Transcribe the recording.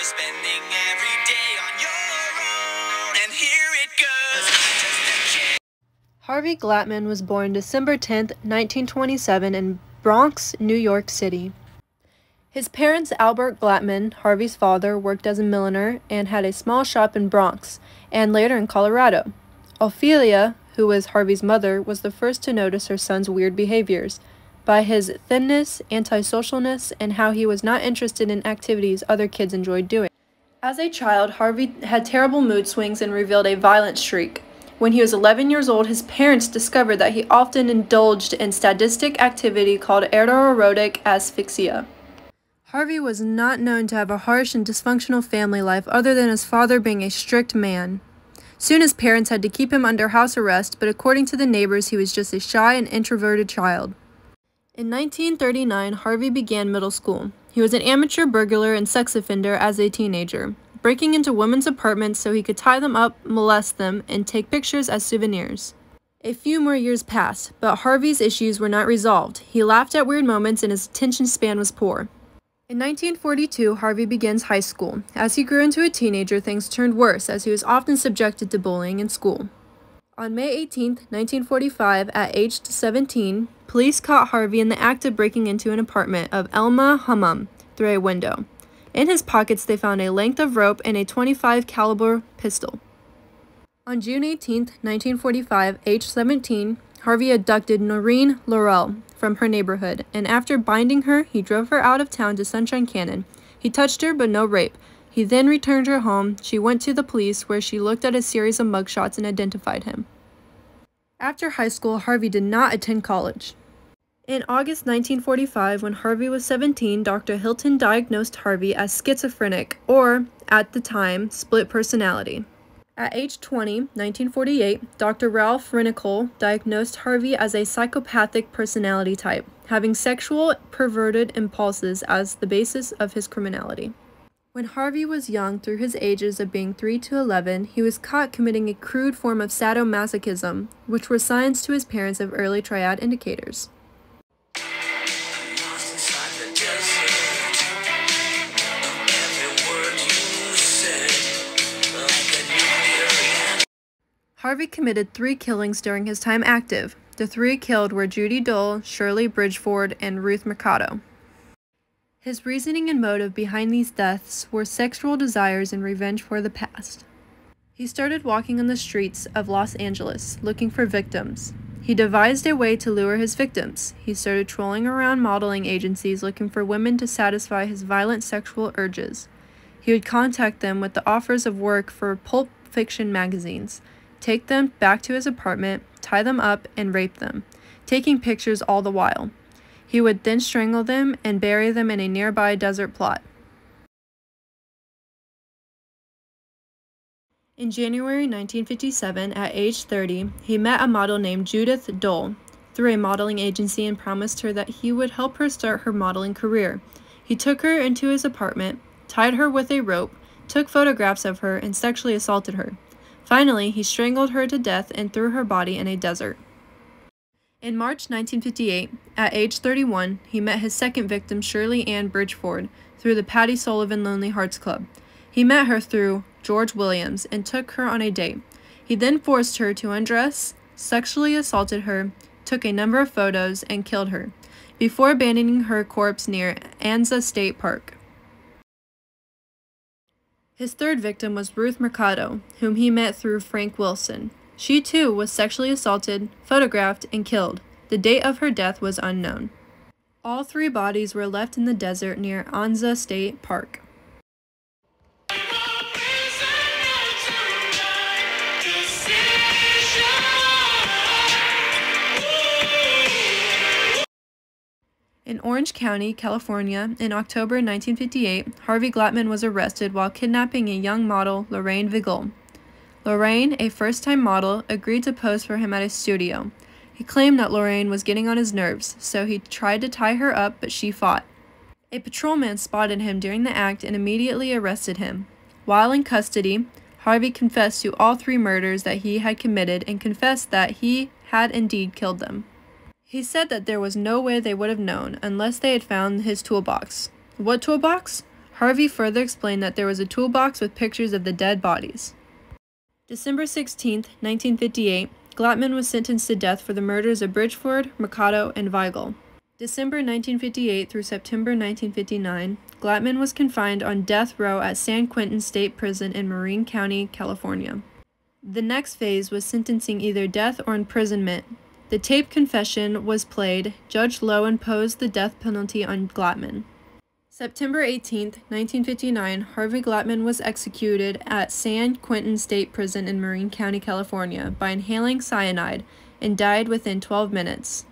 you're spending every day on your own. And here it goes. Harvey Glatman was born December 10, 1927, in Bronx, New York City. His parents, Albert Glatman, Harvey's father, worked as a milliner and had a small shop in Bronx and later in Colorado. Ophelia, who was Harvey's mother, was the first to notice her son's weird behaviors by his thinness, antisocialness, and how he was not interested in activities other kids enjoyed doing. As a child, Harvey had terrible mood swings and revealed a violent streak. When he was 11 years old, his parents discovered that he often indulged in sadistic activity called autoerotic asphyxia. Harvey was not known to have a harsh and dysfunctional family life other than his father being a strict man. Soon his parents had to keep him under house arrest, but according to the neighbors, he was just a shy and introverted child. In 1939, Harvey began middle school. He was an amateur burglar and sex offender as a teenager, breaking into women's apartments so he could tie them up, molest them, and take pictures as souvenirs. A few more years passed, but Harvey's issues were not resolved. He laughed at weird moments and his attention span was poor. In 1942, Harvey begins high school. As he grew into a teenager, things turned worse as he was often subjected to bullying in school. On May 18, 1945, at age 17, police caught Harvey in the act of breaking into an apartment of Elma Hammam through a window. In his pockets, they found a length of rope and a 25 caliber pistol. On June 18, 1945, age 17, Harvey abducted Noreen Laurel from her neighborhood, and after binding her, he drove her out of town to Sunshine Canyon. He touched her, but no rape. He then returned her home. She went to the police, where she looked at a series of mugshots and identified him. After high school, Harvey did not attend college. In August 1945, when Harvey was 17, Dr. Hilton diagnosed Harvey as schizophrenic, or, at the time, split personality. At age 20, 1948, Dr. Ralph Renicle diagnosed Harvey as a psychopathic personality type, having sexual perverted impulses as the basis of his criminality. When Harvey was young, through his ages of being 3 to 11, he was caught committing a crude form of sadomasochism, which were signs to his parents of early triad indicators. Harvey committed three killings during his time active. The three killed were Judy Dole, Shirley Bridgeford, and Ruth Mercado. His reasoning and motive behind these deaths were sexual desires and revenge for the past. He started walking on the streets of Los Angeles looking for victims. He devised a way to lure his victims. He started trolling around modeling agencies looking for women to satisfy his violent sexual urges. He would contact them with the offers of work for pulp fiction magazines, take them back to his apartment, tie them up, and rape them, taking pictures all the while. He would then strangle them and bury them in a nearby desert plot. In January 1957, at age 30, he met a model named Judith Dole through a modeling agency and promised her that he would help her start her modeling career. He took her into his apartment, tied her with a rope, took photographs of her, and sexually assaulted her. Finally, he strangled her to death and threw her body in a desert. In March 1958, at age 31, he met his second victim, Shirley Ann Bridgeford, through the Patty Sullivan Lonely Hearts Club. He met her through George Williams and took her on a date. He then forced her to undress, sexually assaulted her, took a number of photos, and killed her, before abandoning her corpse near Anza State Park. His third victim was Ruth Mercado, whom he met through Frank Wilson. She too was sexually assaulted, photographed, and killed. The date of her death was unknown. All three bodies were left in the desert near Anza State Park. In Orange County, California, in October 1958, Harvey Glatman was arrested while kidnapping a young model, Lorraine Vigil. Lorraine, a first time model, agreed to pose for him at his studio. He claimed that Lorraine was getting on his nerves, so he tried to tie her up, but she fought. A patrolman spotted him during the act and immediately arrested him. While in custody, Harvey confessed to all three murders that he had committed and confessed that he had indeed killed them. He said that there was no way they would have known unless they had found his toolbox. What toolbox? Harvey further explained that there was a toolbox with pictures of the dead bodies. December 16, 1958, Glatman was sentenced to death for the murders of Bridgeford, Mercado, and Weigel. December 1958 through September 1959, Glatman was confined on death row at San Quentin State Prison in Marin County, California. The next phase was sentencing either death or imprisonment. The tape confession was played. Judge Lowe imposed the death penalty on Glatman. September 18, 1959, Harvey Glatman was executed at San Quentin State Prison in Marin County, California, by inhaling cyanide and died within 12 minutes.